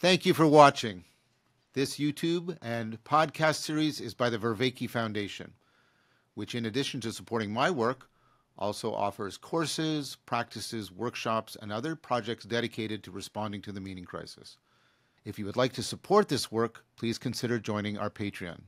Thank you for watching. This YouTube and podcast series is by the Vervaeke Foundation, which, in addition to supporting my work, also offers courses, practices, workshops, and other projects dedicated to responding to the meaning crisis. If you would like to support this work, please consider joining our Patreon.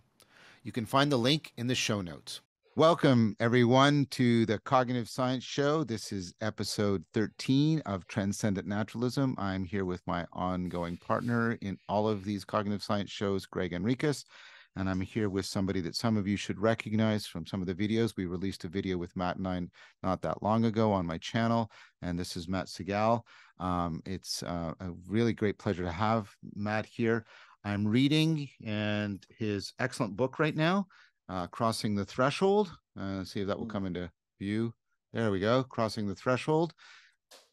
You can find the link in the show notes. Welcome, everyone, to the Cognitive Science Show. This is episode 13 of Transcendent Naturalism. I'm here with my ongoing partner in all of these cognitive science shows, Gregg Henriques. And I'm here with somebody that some of you should recognize from some of the videos. We released a video with Matt and I not that long ago on my channel. And this is Matt Segall. Um, it's uh, a really great pleasure to have Matt here. I'm reading and his excellent book right now uh, crossing the threshold. Uh, see if that will come into view. There we go. Crossing the threshold.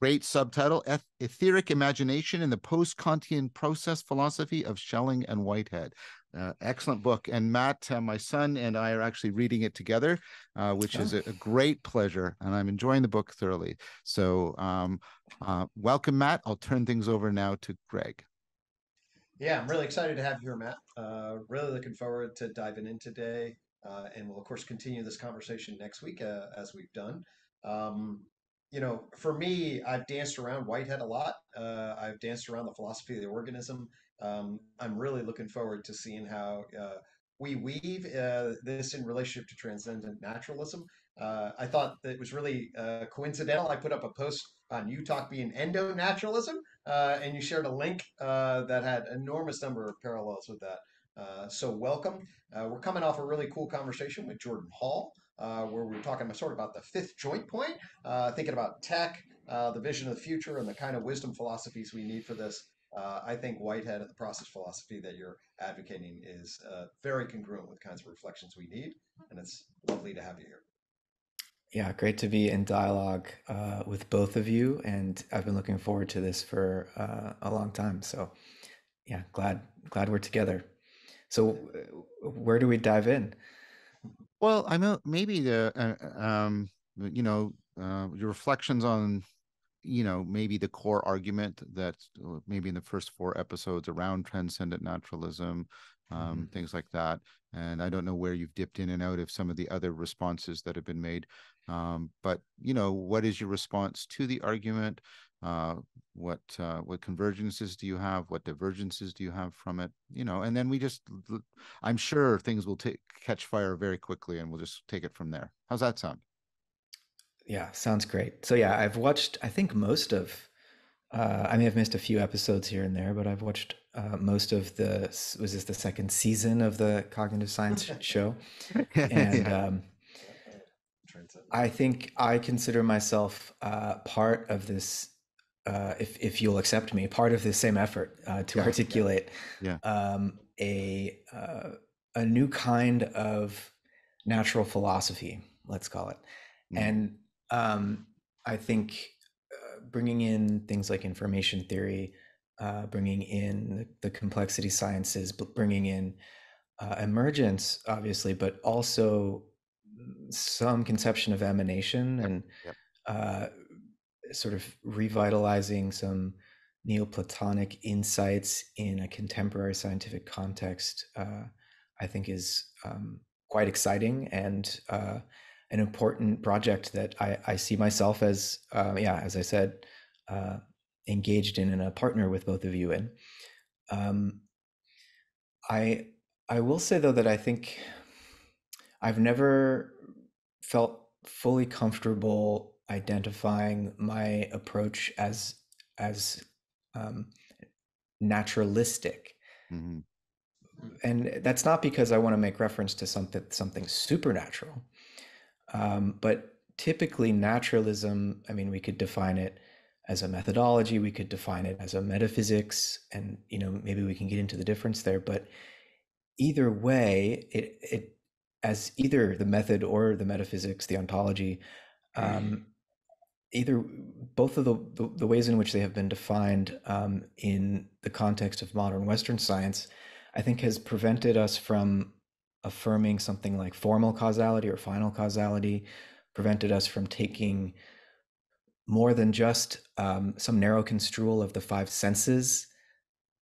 Great subtitle: Etheric Imagination in the Post-Kantian Process Philosophy of Schelling and Whitehead. Uh, excellent book. And Matt, uh, my son, and I are actually reading it together, uh, which oh. is a, a, great pleasure. And I'm enjoying the book thoroughly. So, um, uh, welcome, Matt. I'll turn things over now to Gregg. Yeah, I'm really excited to have you here, Matt. Uh, really looking forward to diving in today. Uh, and we'll, of course, continue this conversation next week uh, as we've done. Um, you know, for me, I've danced around Whitehead a lot. Uh, I've danced around the philosophy of the organism. Um, I'm really looking forward to seeing how uh, we weave uh, this in relationship to transcendent naturalism. Uh, I thought that it was really coincidental. I put up a post on UTOK being endo naturalism, and you shared a link that had enormous number of parallels with that. Uh, so welcome. Uh, we're coming off a really cool conversation with Jordan Hall, uh, where we are talking sort of about the fifth joint point, uh, thinking about tech, uh, the vision of the future, and the kind of wisdom philosophies we need for this. I think Whitehead and the process philosophy that you're advocating is very congruent with kinds of reflections we need, and it's lovely to have you here. Yeah, great to be in dialogue with both of you, and I've been looking forward to this for a long time. So, yeah, glad glad we're together. So, uh, where do we dive in? Well, I know maybe the uh, um, you know uh, your reflections on you know maybe the core argument that uh, maybe in the first four episodes around transcendent naturalism um, mm-hmm. things like that and i don't know where you've dipped in and out of some of the other responses that have been made um, but you know what is your response to the argument uh, what uh, what convergences do you have? What divergences do you have from it? You know and then we just i'm sure things will take catch fire very quickly and we'll just take it from there. How's that sound? Yeah sounds great. So yeah i've watched i think most of uh, i may have missed a few episodes here and there but i've watched uh, most of the was this the second season of the cognitive science show? And yeah. um, I think I consider myself uh, part of this uh, if if you'll accept me, part of the same effort uh, to yeah, articulate yeah. Yeah. Um, a uh, a new kind of natural philosophy, let's call it, mm. and um, I think uh, bringing in things like information theory, uh, bringing in the, the, complexity sciences, bringing in uh, emergence, obviously, but also some conception of emanation and. Yep sort of revitalizing some Neoplatonic insights in a contemporary scientific context, uh, I think is um, quite exciting and uh, an important project that I, I see myself as, uh, yeah, as I said, uh, engaged in and a partner with both of you in. Um, I I will say though that I think I've never felt fully comfortable identifying my approach as as um, naturalistic. Mm-hmm. And that's not because I want to make reference to something something supernatural, um, but typically naturalism. I mean, we could define it as a methodology. We could define it as a metaphysics, and you know maybe we can get into the difference there. But either way, it it as either the method or the metaphysics, the ontology, um, either both of the, the, the, ways in which they have been defined um, in the context of modern Western science, I think has prevented us from affirming something like formal causality or final causality, prevented us from taking more than just um, some narrow construal of the five senses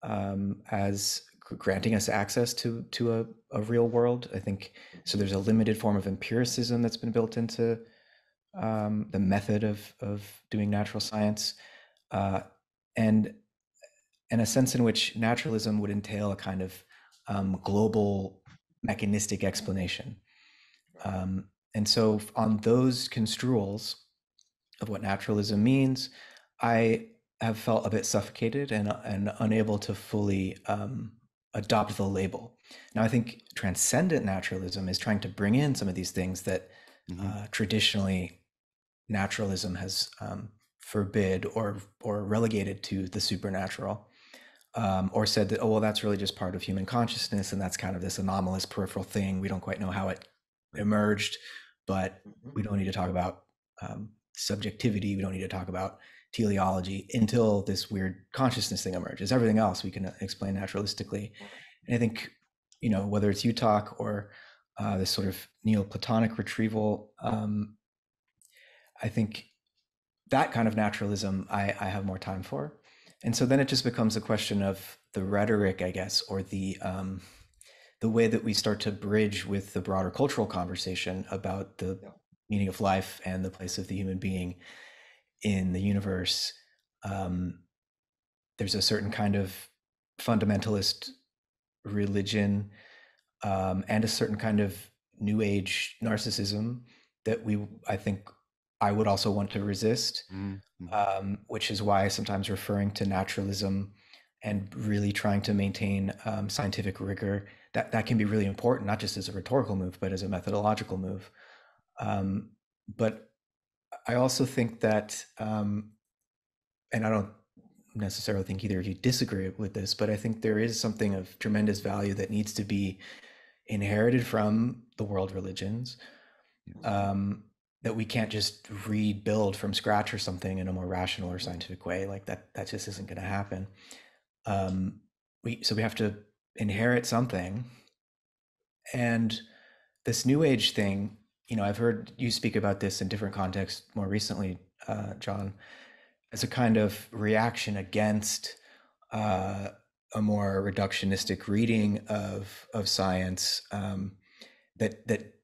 um, as granting us access to to a, a real world. I think so. There's a limited form of empiricism that's been built into um, the method of of doing natural science, uh, and and a sense in which naturalism would entail a kind of um, global mechanistic explanation. Um, and so, on those construals of what naturalism means, I have felt a bit suffocated and and unable to fully um, adopt the label. Now, I think transcendent naturalism is trying to bring in some of these things that mm-hmm. uh, traditionally naturalism has um, forbid or or relegated to the supernatural, um, or said that oh well that's really just part of human consciousness and that's kind of this anomalous peripheral thing. We don't quite know how it emerged, but we mm-hmm. don't need to talk about um, subjectivity. We don't need to talk about teleology until this weird consciousness thing emerges. Everything else we can explain naturalistically. And I think, you know, whether it's UTOK or uh, this sort of Neoplatonic retrieval, um, I think that kind of naturalism I, I have more time for. And so then it just becomes a question of the rhetoric, I guess, or the um, the way that we start to bridge with the broader cultural conversation about the yeah. meaning of life and the place of the human being in the universe, um, there's a certain kind of fundamentalist religion um, and a certain kind of new age narcissism that we, I think, I would also want to resist, mm-hmm. um, which is why sometimes referring to naturalism and really trying to maintain um, scientific rigor that that can be really important, not just as a rhetorical move, but as a methodological move. Um, but I also think that, um, and I don't necessarily think either of you disagree with this, but I think there is something of tremendous value that needs to be inherited from the world religions. Um, that we can't just rebuild from scratch or something in a more rational or scientific way. Like that, that just isn't going to happen. Um, we so we have to inherit something, and this new age thing you know, I've heard you speak about this in different contexts more recently, uh, John, as a kind of reaction against uh, a more reductionistic reading of of science um, that that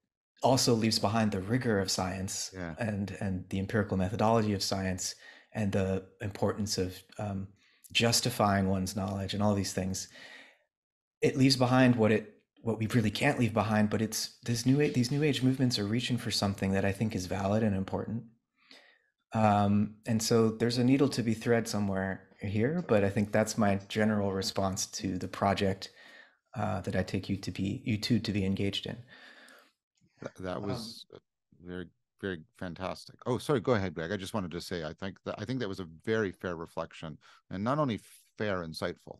also leaves behind the rigor of science yeah. and and the empirical methodology of science and the importance of um, justifying one's knowledge and all these things. It leaves behind what it what we really can't leave behind but it's this new age these new age movements are reaching for something that i think is valid and important um, and so there's a needle to be thread somewhere here but i think that's my general response to the project uh, that i take you to be you two to be engaged in that, that was um, very very fantastic oh sorry go ahead gregg i just wanted to say i think that i think that was a very fair reflection and not only fair insightful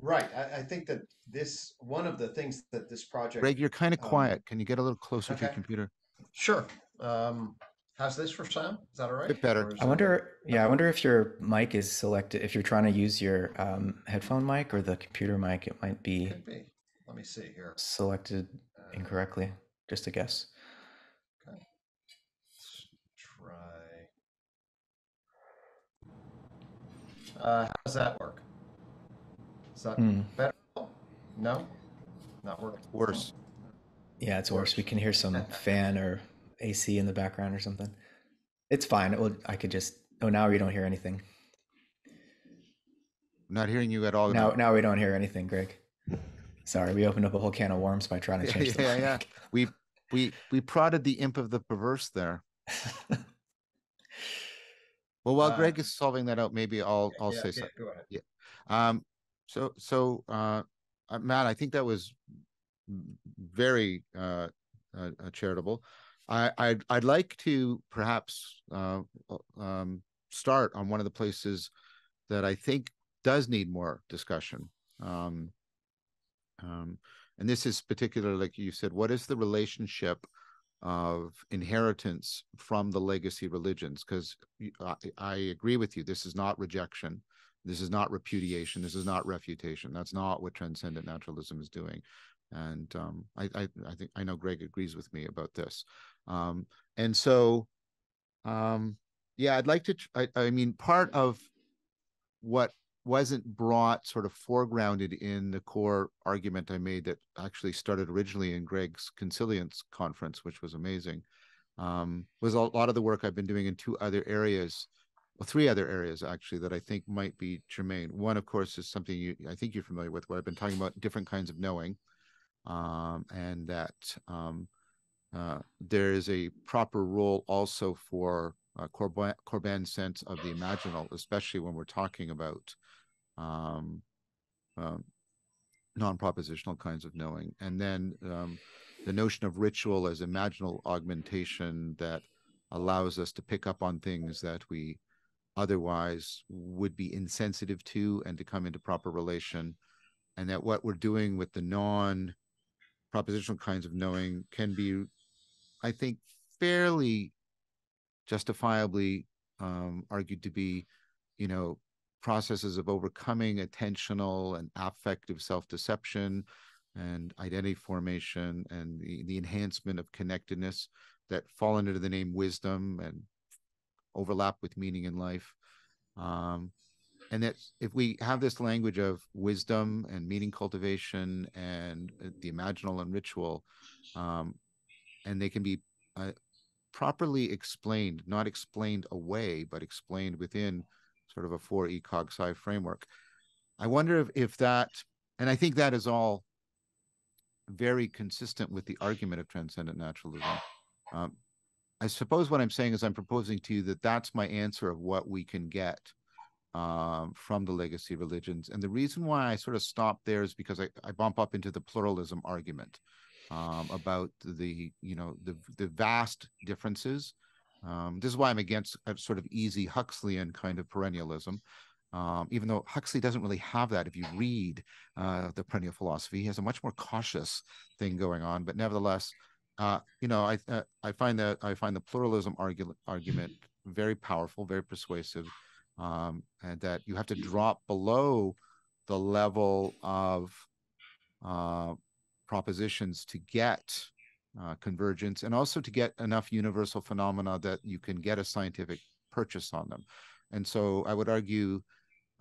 Right. I, I, think that this one of the things that this project. Gregg, you're kind of um, quiet. Um, Can you get a little closer okay. to your computer? Sure. Um, how's this for sound? Is that all right? bit better. I wonder. Yeah, I wonder if your mic is selected. If you're trying to use your um, headphone mic or the computer mic, it might be. Could be. Let me see here. Selected incorrectly. Just a guess. Okay. Let's try. Uh, how does that work? Is that hmm. better? No, not working. Worse. Yeah, it's worse. We can hear some fan or AC in the background or something. It's fine. It will, I could just. Oh, now we don't hear anything. Not hearing you at all. Now, now we don't hear anything, Gregg. Sorry, we opened up a whole can of worms by trying to change. Yeah, yeah, yeah. We we we prodded the imp of the perverse there. well, while uh, Gregg is solving that out, maybe I'll I'll yeah, say yeah, something. Yeah. Um, so, so uh, uh, Matt, I think that was very uh, uh, uh, charitable. I, I'd, I'd like to perhaps uh, um, start on one of the places that I think does need more discussion. Um, um, and this is particularly, like you said, what is the relationship of inheritance from the legacy religions? Because I, I, agree with you, this is not rejection. This is not repudiation. This is not refutation. That's not what transcendent naturalism is doing. And um, I, I, I, think I know Gregg agrees with me about this. Um, and so, um, yeah, I'd like to. I, I mean, part of what wasn't brought sort of foregrounded in the core argument I made that actually started originally in Gregg's Consilience conference, which was amazing, um, was a lot of the work I've been doing in two other areas, well, three other areas actually that I think might be germane. One, of course, is something you I think you're familiar with, what I've been talking about different kinds of knowing, um, and that um, uh, there is a proper role also for uh, Corbin's sense of the imaginal, especially when we're talking about um, um, non-propositional kinds of knowing, and then um, the notion of ritual as imaginal augmentation that allows us to pick up on things that we otherwise would be insensitive to and to come into proper relation. And that what we're doing with the non propositional kinds of knowing can be i think fairly justifiably um, argued to be you know processes of overcoming attentional and affective self-deception and identity formation and the, the enhancement of connectedness that fall under the name wisdom and overlap with meaning in life. Um, and that if we have this language of wisdom and meaning cultivation and uh, the imaginal and ritual, um, and they can be uh, properly explained, not explained away, but explained within sort of a four E cog sci framework. I wonder if, if that, and I think that is all very consistent with the argument of transcendent naturalism. Um, I suppose what I'm saying is I'm proposing to you that that's my answer of what we can get um, from the legacy religions. And the reason why I sort of stop there is because I, I bump up into the pluralism argument um, about the, you know, the, the vast differences. Um, this is why I'm against a sort of easy Huxleyan kind of perennialism. Um, even though Huxley doesn't really have that. If you read uh, the perennial philosophy, he has a much more cautious thing going on. But nevertheless, uh, you know, I uh, I find that I find the pluralism argument argument very powerful, very persuasive, um, and that you have to drop below the level of uh, propositions to get uh, convergence, and also to get enough universal phenomena that you can get a scientific purchase on them. And so, I would argue.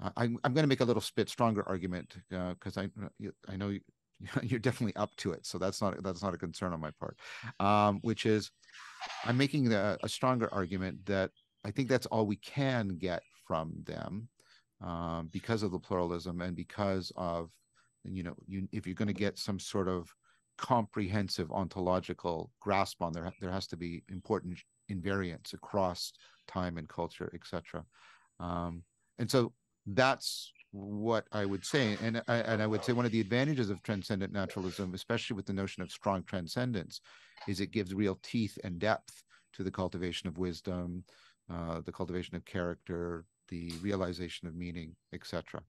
Uh, I'm, I'm going to make a little bit stronger argument because I I know you're definitely up to it. So that's not that's not a concern on my part. Um, which is, I'm making a, a, stronger argument that I think that's all we can get from them um, because of the pluralism and because of you know you if you're going to get some sort of comprehensive ontological grasp on there there has to be important invariance across time and culture etc um, and so that's what I would say, and I, and I would say one of the advantages of transcendent naturalism, especially with the notion of strong transcendence, is it gives real teeth and depth to the cultivation of wisdom, uh, the cultivation of character, the realization of meaning, etc.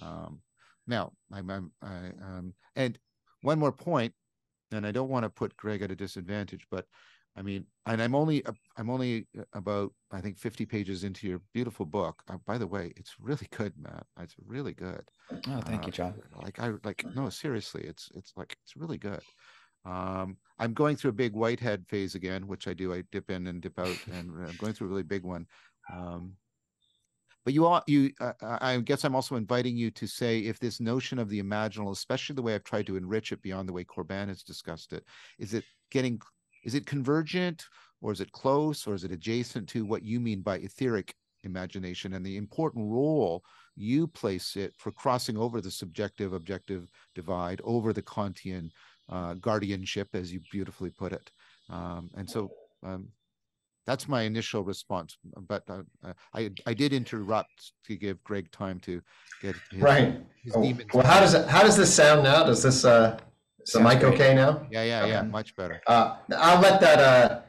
Um, now, I'm, I'm I, um, and one more point, and I don't want to put Gregg at a disadvantage, but I mean, and I'm only I'm only about I think 50 pages into your beautiful book. Uh, by the way, it's really good, Matt. It's really good. Oh, thank uh, you, John. Like I like no, seriously, it's it's like it's really good. Um, I'm going through a big whitehead phase again, which I do. I dip in and dip out, and I'm going through a really big one. Um, but you all, you, uh, I guess I'm also inviting you to say if this notion of the imaginal, especially the way I've tried to enrich it beyond the way Corbin has discussed it, is it getting is it convergent or is it close or is it adjacent to what you mean by etheric imagination and the important role you place it for crossing over the subjective objective divide over the Kantian uh, guardianship, as you beautifully put it. Um, and so um, that's my initial response. But uh, uh I I did interrupt to give Gregg time to get his, right. His oh. Well, how does it how does this sound now? Does this uh is the mic great. okay now? Yeah, yeah, yeah, much better. Uh, I'll let that. Uh,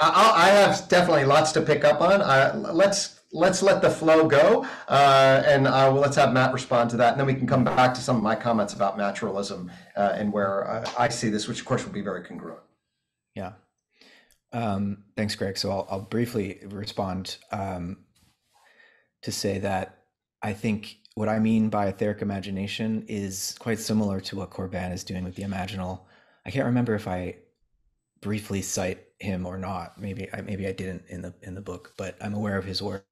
i I have definitely lots to pick up on. Uh, let's let's let the flow go, uh, and uh, let's have Matt respond to that, and then we can come back to some of my comments about naturalism uh, and where uh, I see this, which of course will be very congruent. Yeah. Um, thanks, Gregg. So I'll, I'll briefly respond um, to say that I think what I mean by etheric imagination is quite similar to what Corbin is doing with the imaginal. I can't remember if I briefly cite him or not. Maybe I maybe I didn't in the in the book, but I'm aware of his work.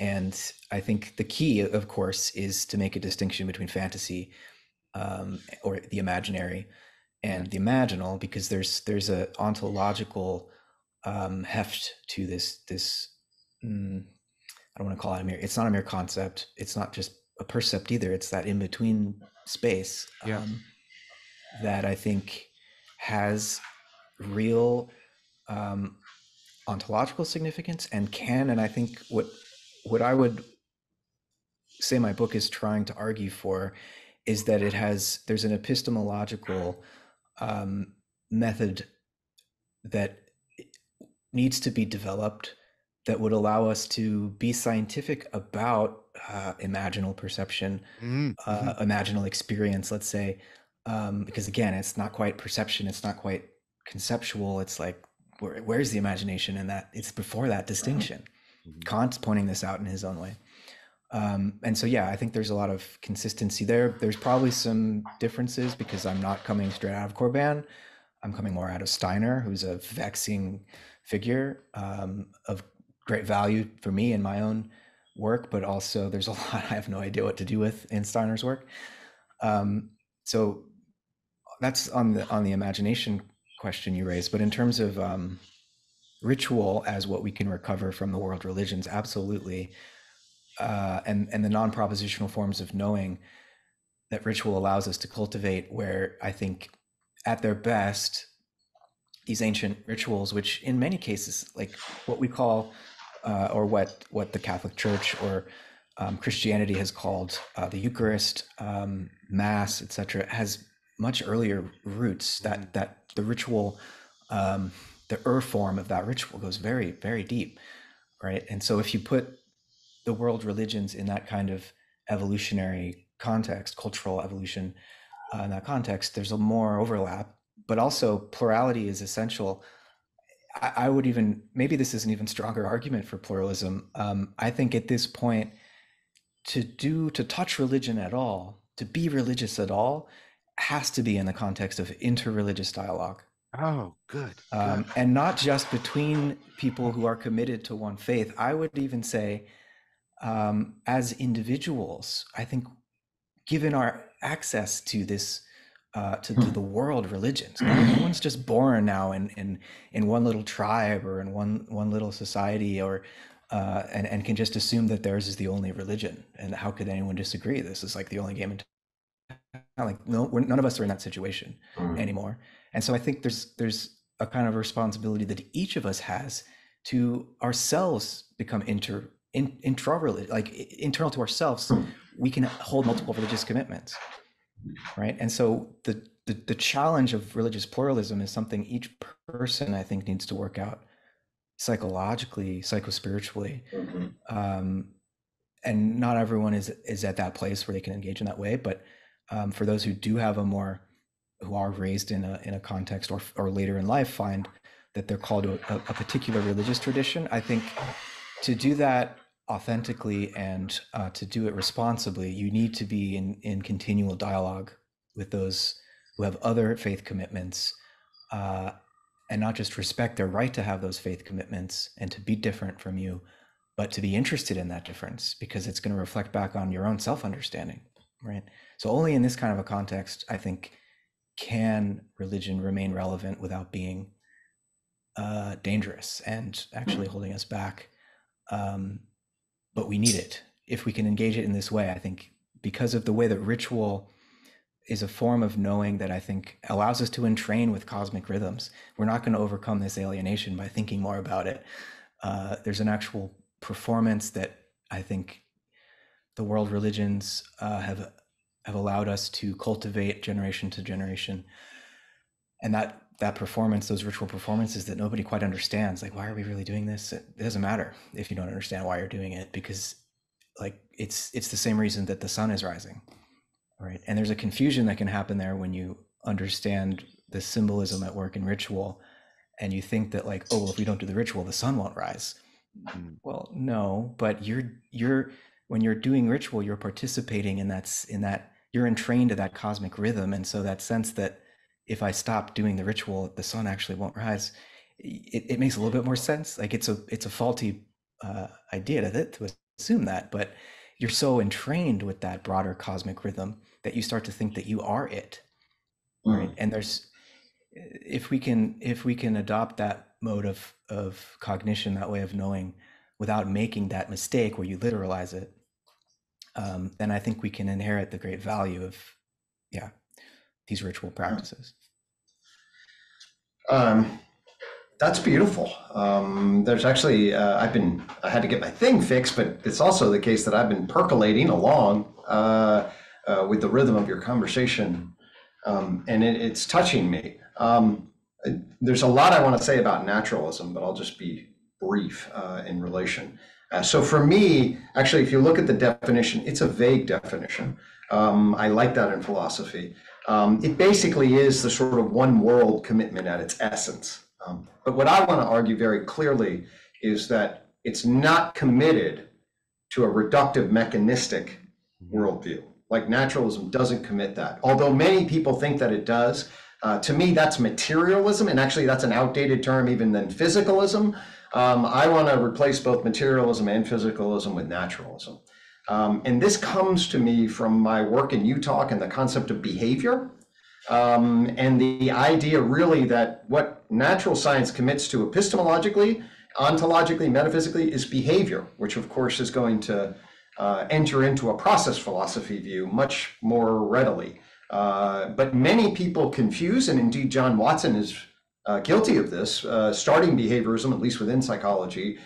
and I think the key, of course, is to make a distinction between fantasy um, or the imaginary and the imaginal, because there's there's a ontological um, heft to this this. Mm, I don't want to call it a mere. It's not a mere concept. It's not just a percept either. It's that in between space Yeah. um, that I think has real um, ontological significance and can. And I think what what I would say my book is trying to argue for is that it has there's an epistemological um, method that needs to be developed that would allow us to be scientific about uh, imaginal perception, Mhm, uh, imaginal experience, let's say, um, because again, it's not quite perception, it's not quite conceptual. It's like where, where's the imagination in that? It's before that distinction. Mhm. Kant's pointing this out in his own way. Um, and so, yeah, I think there's a lot of consistency there. There's probably some differences because I'm not coming straight out of Corbin. I'm coming more out of Steiner, who's a vexing figure um, of great value for me in my own work, but also there's a lot I have no idea what to do with in Steiner's work. Um, so that's on the on the imagination question you raised. But in terms of um, ritual as what we can recover from the world religions, absolutely, uh, and and the non-propositional forms of knowing that ritual allows us to cultivate, where I think at their best, these ancient rituals, which in many cases, like what we call, uh, or what what the Catholic Church or um, Christianity has called uh, the Eucharist, um, Mass, etc., has much earlier roots. That that the ritual, um, the ur form of that ritual goes very very deep, right? And so if you put the world religions in that kind of evolutionary context, cultural evolution uh, in that context, there's a more overlap, but also plurality is essential. I, I would even maybe this is an even stronger argument for pluralism. Um, I think at this point, to do to touch religion at all, to be religious at all, has to be in the context of interreligious dialogue Oh, good. um, good. and not just between people who are committed to one faith. I would even say, um, as individuals, I think, given our access to this, uh, to, to the world religions, no, one's just born now in in in one little tribe or in one one little society or. Uh, and, and can just assume that theirs is the only religion. And how could anyone disagree? This is like the only game in town. Like, no, we're, none of us are in that situation anymore. And so I think there's there's a kind of responsibility that each of us has to ourselves become inter in, intra like internal to ourselves. We can hold multiple religious commitments, right? And so the, the the challenge of religious pluralism is something each person I think needs to work out psychologically, psychospiritually. Um, and not everyone is is at that place where they can engage in that way. But um, for those who do have a more who are raised in a in a context or or later in life find that they're called to a, a particular religious tradition. I think to do that authentically and uh, to do it responsibly, you need to be in in continual dialogue with those who have other faith commitments. Uh, and not just respect their right to have those faith commitments and to be different from you, but to be interested in that difference because it's going to reflect back on your own self understanding, right? So, only in this kind of a context, I think, can religion remain relevant without being uh, dangerous and actually holding us back. Um, but we need it. If we can engage it in this way, I think because of the way that ritual is a form of knowing that I think allows us to entrain with cosmic rhythms. We're not going to overcome this alienation by thinking more about it. Uh, there's an actual performance that I think the world religions uh, have have allowed us to cultivate generation to generation, and that that performance, those ritual performances that nobody quite understands, like why are we really doing this? It, doesn't matter if you don't understand why you're doing it because, like, it's it's the same reason that the sun is rising right and there's a confusion that can happen there when you understand the symbolism at work in ritual and you think that like oh well if we don't do the ritual the sun won't rise Mm. well no but you're you're when you're doing ritual you're participating in that in that you're entrained to that cosmic rhythm and so that sense that if i stop doing the ritual the sun actually won't rise it, it makes a little bit more sense like it's a it's a faulty uh, idea to, it, to assume that, but you're so entrained with that broader cosmic rhythm that you start to think that you are it. Right. Mm. And there's if we can if we can adopt that mode of of cognition, that way of knowing without making that mistake where you literalize it, um, then I think we can inherit the great value of yeah, these ritual practices. Um that's beautiful. Um, there's actually, uh, I've been, I had to get my thing fixed, but it's also the case that I've been percolating along uh, uh, with the rhythm of your conversation, um, and it, it's touching me. Um, there's a lot I want to say about naturalism, but I'll just be brief uh, in relation. Uh, so for me, actually, if you look at the definition, it's a vague definition. Um, I like that in philosophy. Um, it basically is the sort of one world commitment at its essence. Um, but what I want to argue very clearly is that it's not committed to a reductive mechanistic worldview. Like naturalism doesn't commit that. Although many people think that it does, uh, to me, that's materialism. And actually, that's an outdated term even than physicalism. Um, I want to replace both materialism and physicalism with naturalism. Um, and this comes to me from my work in UTOK and the concept of behavior. Um, and the idea really that what natural science commits to epistemologically, ontologically, metaphysically is behavior, which of course is going to uh, enter into a process philosophy view much more readily. Uh, but many people confuse, and indeed John Watson is uh, guilty of this, uh, starting behaviorism, at least within psychology,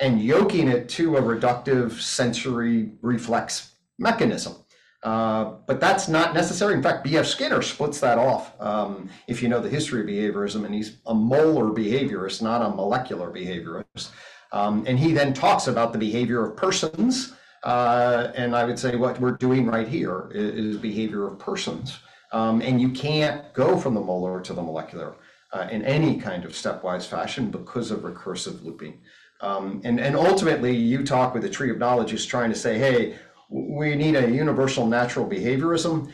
and yoking it to a reductive sensory reflex mechanism. Uh, but that's not necessary. In fact, B.F. Skinner splits that off. Um, if you know the history of behaviorism, and he's a molar behaviorist, not a molecular behaviorist. Um, and he then talks about the behavior of persons. Uh, and I would say what we're doing right here is, is behavior of persons. Um, and you can't go from the molar to the molecular uh, in any kind of stepwise fashion because of recursive looping. Um, and, and ultimately, UTOK with the tree of knowledge is trying to say, hey, we need a universal natural behaviorism.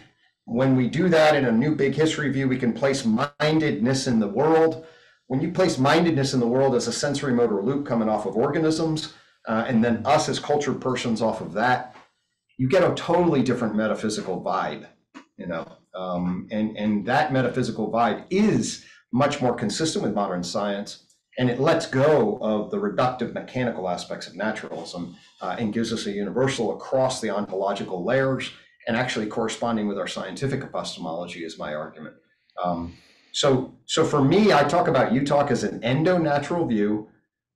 When we do that in a new big history view, we can place mindedness in the world. When you place mindedness in the world as a sensory motor loop coming off of organisms, uh, and then us as cultured persons off of that, you get a totally different metaphysical vibe, you know. Um, and and that metaphysical vibe is much more consistent with modern science and it lets go of the reductive mechanical aspects of naturalism uh, and gives us a universal across the ontological layers and actually corresponding with our scientific epistemology is my argument. Um, so, so for me, I talk about UTOK as an endo-natural view.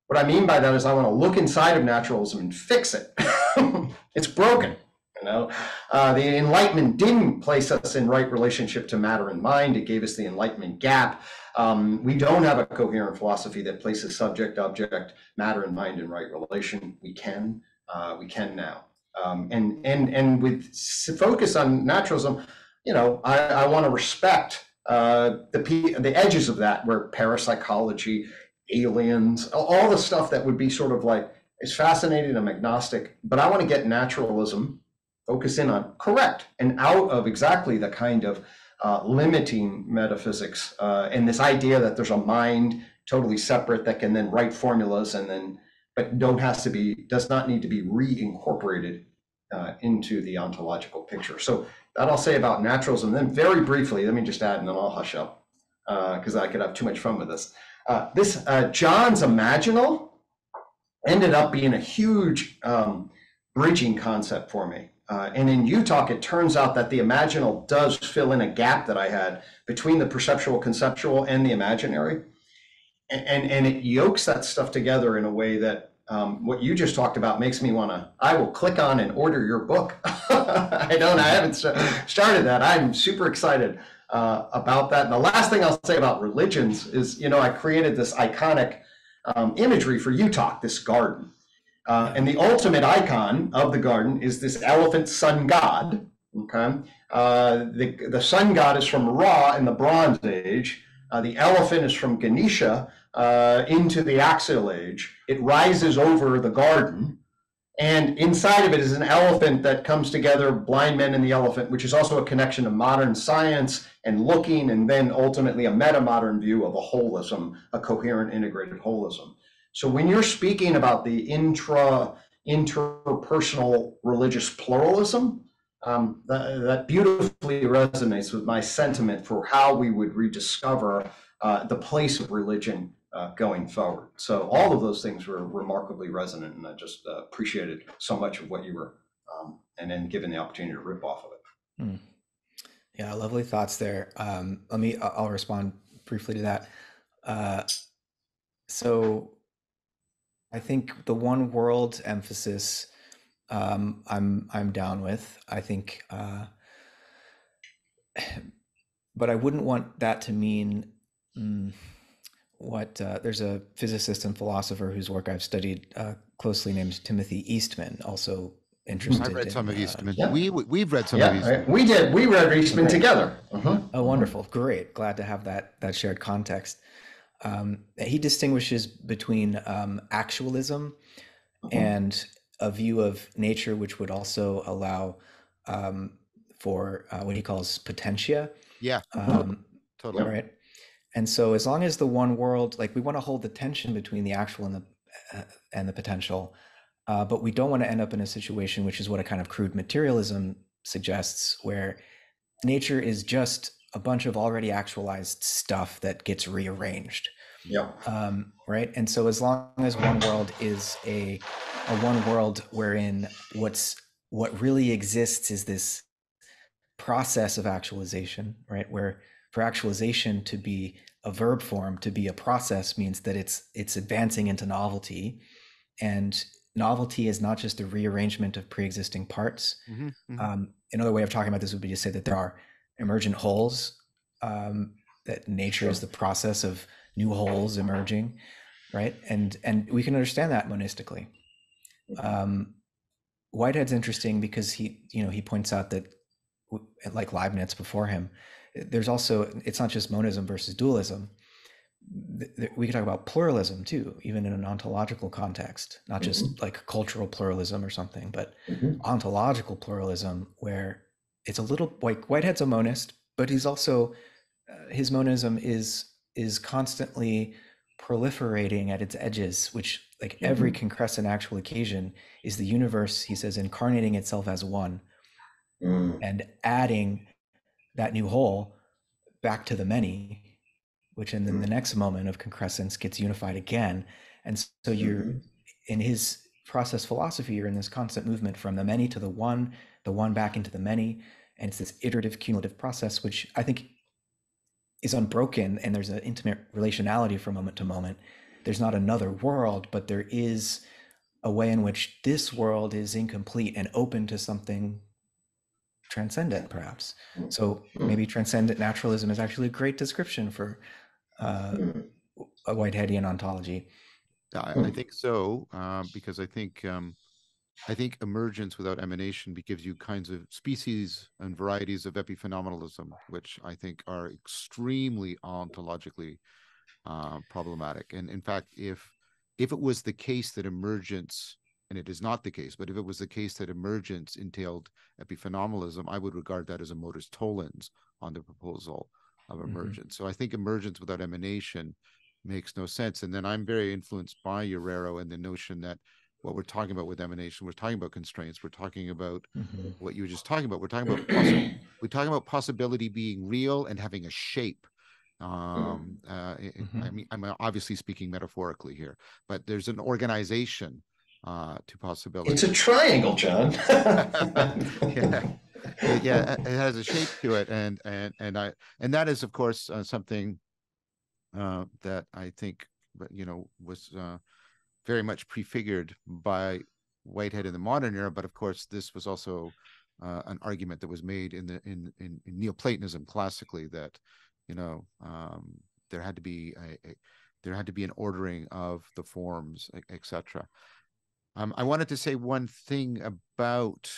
What I mean by that is I want to look inside of naturalism and fix it. it's broken. You know, uh, the Enlightenment didn't place us in right relationship to matter and mind. It gave us the Enlightenment gap. Um, we don't have a coherent philosophy that places subject, object, matter, and mind in right relation. We can, uh, we can now. Um, and and and with focus on naturalism, you know, I, I want to respect uh, the the edges of that, where parapsychology, aliens, all the stuff that would be sort of like is fascinating. I'm agnostic, but I want to get naturalism, focus in on correct, and out of exactly the kind of uh, limiting metaphysics uh, and this idea that there's a mind totally separate that can then write formulas and then but don't has to be does not need to be reincorporated uh, into the ontological picture. So that i'll say about naturalism. Then very briefly let me just add and then i'll hush up because uh, i could have too much fun with this. Uh, this uh, john's imaginal ended up being a huge um, bridging concept for me uh, and in UTOK, it turns out that the imaginal does fill in a gap that I had between the perceptual, conceptual, and the imaginary. And, and, and it yokes that stuff together in a way that um, what you just talked about makes me want to. I will click on and order your book. I don't, I haven't started that. I'm super excited uh, about that. And the last thing I'll say about religions is, you know, I created this iconic um, imagery for UTOK, this garden. Uh, and the ultimate icon of the garden is this elephant sun god. Okay, uh, the the sun god is from Ra in the Bronze Age. Uh, the elephant is from Ganesha uh, into the Axial Age. It rises over the garden, and inside of it is an elephant that comes together, blind men and the elephant, which is also a connection of modern science and looking, and then ultimately a meta modern view of a holism, a coherent integrated holism. So when you're speaking about the intra interpersonal religious pluralism. Um, that, that, beautifully resonates with my sentiment for how we would rediscover uh, the place of religion uh, going forward. So all of those things were remarkably resonant, and I just uh, appreciated so much of what you were, um, and then given the opportunity to rip off of it. Mm. Yeah, lovely thoughts there. Um, let me, I'll respond briefly to that. Uh, so I think the one world emphasis um, I'm I'm down with. I think, uh, but I wouldn't want that to mean mm, what. Uh, there's a physicist and philosopher whose work I've studied uh, closely named Timothy Eastman, also interested. I've read in, some of uh, Eastman. Yeah. We we've read some yeah, of Eastman. We did. We read Eastman okay. together. Uh-huh. Oh, wonderful! Great. Glad to have that that shared context. Um, he distinguishes between um, actualism uh-huh. and a view of nature which would also allow um, for uh, what he calls potentia. Yeah, um, totally right. And so, as long as the one world, like we want to hold the tension between the actual and the uh, and the potential, uh, but we don't want to end up in a situation which is what a kind of crude materialism suggests, where nature is just a bunch of already actualized stuff that gets rearranged. Yeah. Um, right. And so, as long as one world is a a one world wherein what's what really exists is this process of actualization, right? Where for actualization to be a verb form, to be a process means that it's it's advancing into novelty, and novelty is not just a rearrangement of pre-existing parts. Mm-hmm, mm-hmm. Um, another way of talking about this would be to say that there are emergent wholes. Um, that nature is the process of new wholes emerging, right? And and we can understand that monistically. Um, Whitehead's interesting because he, you know, he points out that, like Leibniz before him, there's also it's not just monism versus dualism. We could talk about pluralism too, even in an ontological context, not just mm-hmm. like cultural pluralism or something, but mm-hmm. ontological pluralism, where it's a little like Whitehead's a monist, but he's also uh, his monism is is constantly proliferating at its edges, which like mm-hmm. every concrescent actual occasion is the universe, he says, incarnating itself as one mm. and adding that new whole back to the many, which in mm. the next moment of concrescence gets unified again. And so you're mm-hmm. in his process philosophy, you're in this constant movement from the many to the one, the one back into the many. And it's this iterative cumulative process, which I think is unbroken and there's an intimate relationality from moment to moment. There's not another world but there is a way in which this world is incomplete and open to something transcendent perhaps. So maybe transcendent naturalism is actually a great description for uh, a whiteheadian ontology. I, I think so uh, because i think um, I think emergence without emanation gives you kinds of species and varieties of epiphenomenalism, which I think are extremely ontologically uh, problematic. And in fact, if if it was the case that emergence, and it is not the case, but if it was the case that emergence entailed epiphenomenalism, I would regard that as a modus tollens on the proposal of mm-hmm. emergence. Mm-hmm. So I think emergence without emanation makes no sense. And then I'm very influenced by Juarrero and the notion that what we're talking about with emanation. We're talking about constraints. We're talking about mm-hmm. what you were just talking about. We're talking about possi- we're talking about possibility being real and having a shape. Um, uh, mm-hmm. I mean, I'm obviously speaking metaphorically here, but there's an organization uh, to possibility. It's a triangle, John. yeah. yeah, it has a shape to it, and and and I and that is, of course, uh, something uh, that I think, you know, was uh, very much prefigured by Whitehead in the modern era, but of course, this was also uh, an argument that was made in the in, in, in Neoplatonism classically that you know um, there had to be a, a, there had to be an ordering of the forms, etc. Um, I wanted to say one thing about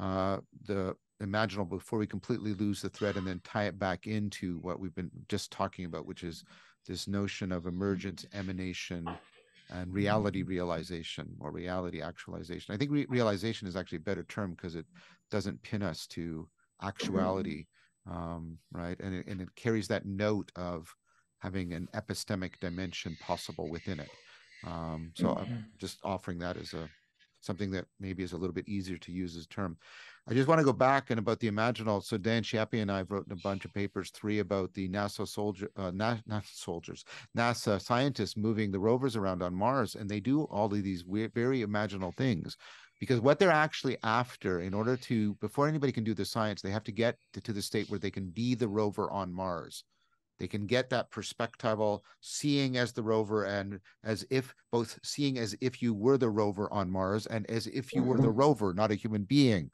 uh, the imaginal before we completely lose the thread and then tie it back into what we've been just talking about, which is this notion of emergence, emanation, and reality realization or reality actualization. I think re- realization is actually a better term because it doesn't pin us to actuality, um, right? And it, and it carries that note of having an epistemic dimension possible within it. Um, so I'm mm-hmm. just offering that as a something that maybe is a little bit easier to use as a term. I just want to go back and about the imaginal. So Dan Chiappe and I have written a bunch of papers, three about the NASA soldier, uh, soldiers, NASA scientists moving the rovers around on Mars, and they do all of these weird, very imaginal things because what they're actually after in order to before anybody can do the science they have to get to, to, the state where they can be the rover on mars they can get that perspectival seeing as the rover and as if both seeing as if you were the rover on mars and as if you were the mm-hmm. rover not a human being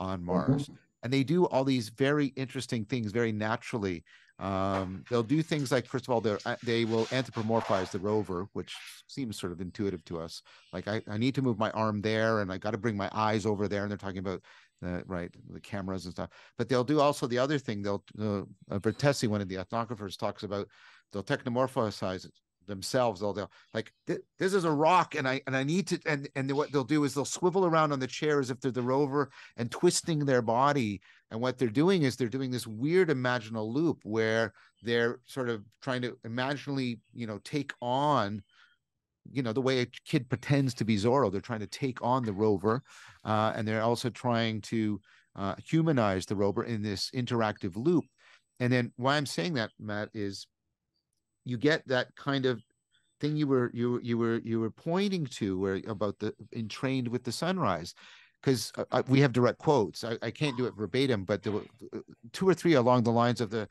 on mars mm-hmm. and they do all these very interesting things very naturally um, they'll do things like, first of all, they uh, they will anthropomorphize the rover, which seems sort of intuitive to us. Like I, I need to move my arm there, and I got to bring my eyes over there. And they're talking about the right the cameras and stuff. But they'll do also the other thing. They'll uh, Vertesi, one of the ethnographers, talks about they'll technomorphize themselves they'll, they'll like this is a rock and i and i need to and and what they'll do is they'll swivel around on the chair as if they're the rover and twisting their body and what they're doing is they're doing this weird imaginal loop where they're sort of trying to imaginally you know take on you know the way a kid pretends to be zorro they're trying to take on the rover uh, and they're also trying to uh, humanize the rover in this interactive loop. And then why i'm saying that matt is you get that kind of thing you were you you were you were pointing to where about the entrained with the sunrise because we have direct quotes. I, I, can't do it verbatim but there were uh, two or three along the lines of the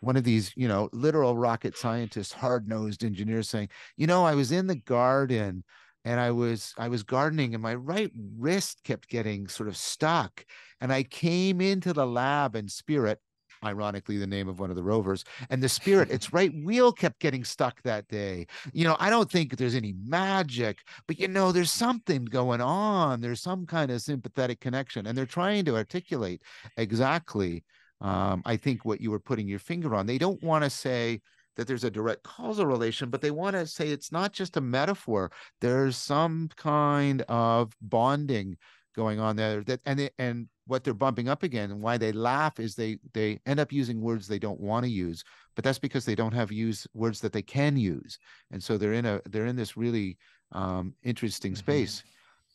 one of these you know literal rocket scientists hard-nosed engineers saying you know i was in the garden and i was i was gardening and my right wrist kept getting sort of stuck and i came into the lab and spirit ironically the name of one of the rovers and the spirit its right wheel kept getting stuck that day. You know i don't think there's any magic but you know there's something going on. There's some kind of sympathetic connection and they're trying to articulate exactly um, i think what you were putting your finger on they don't want to say that there's a direct causal relation, but they want to say it's not just a metaphor. There's some kind of bonding going on there that and they, and what they're bumping up again and why they laugh is they they end up using words they don't want to use but that's because they don't have use words that they can use and so they're in a they're in this really um, interesting mm-hmm. space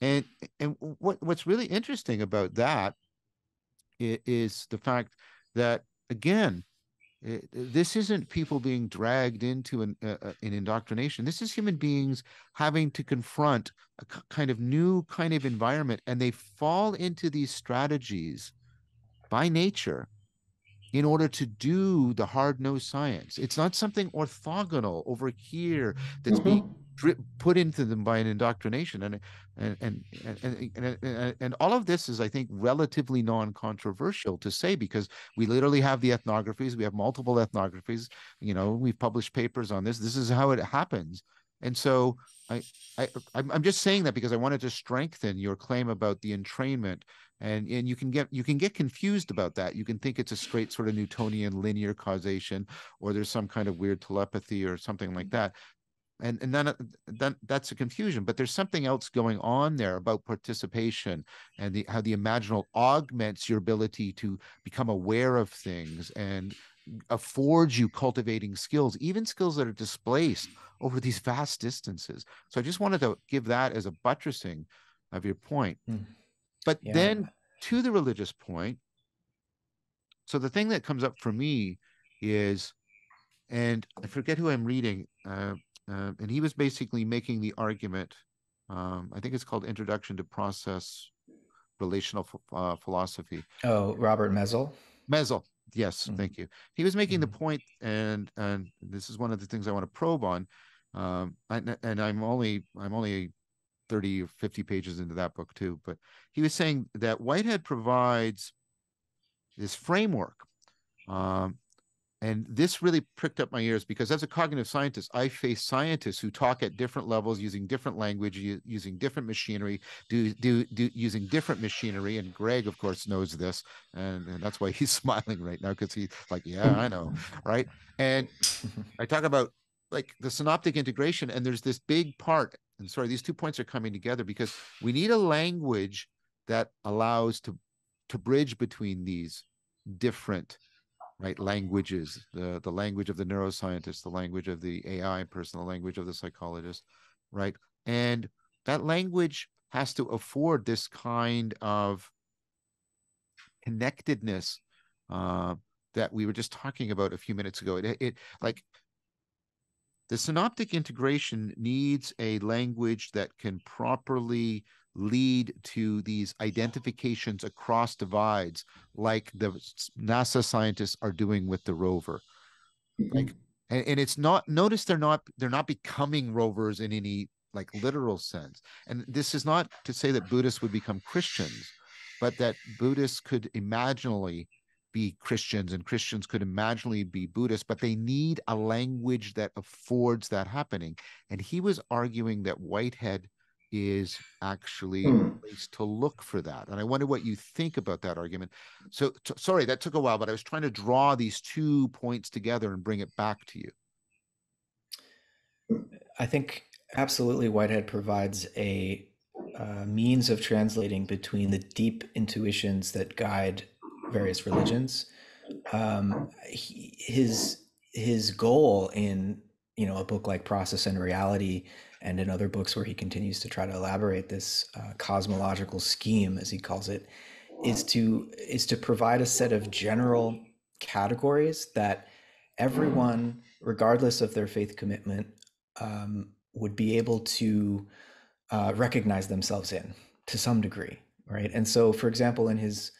and and what what's really interesting about that is the fact that again this isn't people being dragged into an, uh, an indoctrination. This is human beings having to confront a kind of new kind of environment, and they fall into these strategies by nature in order to do the hard nosed science. It's not something orthogonal over here that's mm-hmm. being put into them by an indoctrination and and and and, and, and, and all of this is i think relatively non-controversial to say because we literally have the ethnographies we have multiple ethnographies you know we've published papers on this this is how it happens. And so I, I i'm just saying that because i wanted to strengthen your claim about the entrainment and and you can get you can get confused about that. You can think it's a straight sort of newtonian linear causation or there's some kind of weird telepathy or something like mm-hmm. that and and then then that's a confusion but there's something else going on there about participation and the how the imaginal augments your ability to become aware of things and affords you cultivating skills even skills that are displaced over these vast distances so i just wanted to give that as a buttressing of your point mm. but yeah. then to the religious point so the thing that comes up for me is and i forget who i'm reading uh, uh, and he was basically making the argument. Um, I think it's called Introduction to Process Relational uh, Philosophy. Oh, Robert Mesle. Mesle, yes, mm-hmm. thank you. He was making mm-hmm. the point, and and this is one of the things I want to probe on. Um, and, and I'm only I'm only 30 or 50 pages into that book too, but he was saying that Whitehead provides this framework um, and this really pricked up my ears because as a cognitive scientist i face scientists who talk at different levels using different language using different machinery do, do, do using different machinery and gregg of course knows this and, and that's why he's smiling right now because he's like yeah i know right? And i talk about like the synoptic integration and there's this big part and sorry these two points are coming together because we need a language that allows to to bridge between these different right languages the the language of the neuroscientist the language of the ai person the language of the psychologist right and that language has to afford this kind of connectedness uh, that we were just talking about a few minutes ago. It, it like the synoptic integration needs a language that can properly lead to these identifications across divides, like the NASA scientists are doing with the rover. Like, mm-hmm. and, and it's not. Notice they're not. They're not becoming rovers in any like literal sense. And this is not to say that Buddhists would become Christians, but that Buddhists could imaginally be Christians and Christians could imaginally be Buddhists, but they need a language that affords that happening. And he was arguing that Whitehead is actually hmm. a place to look for that. And I wonder what you think about that argument. So, t- sorry, that took a while, but I was trying to draw these two points together and bring it back to you. I think absolutely Whitehead provides a uh, means of translating between the deep intuitions that guide various religions. Um, he, his his goal in you know a book like Process and Reality and in other books where he continues to try to elaborate this uh, cosmological scheme, as he calls it, is to is to provide a set of general categories that everyone, regardless of their faith commitment, um, would be able to uh, recognize themselves in to some degree, right? And so, for example, in his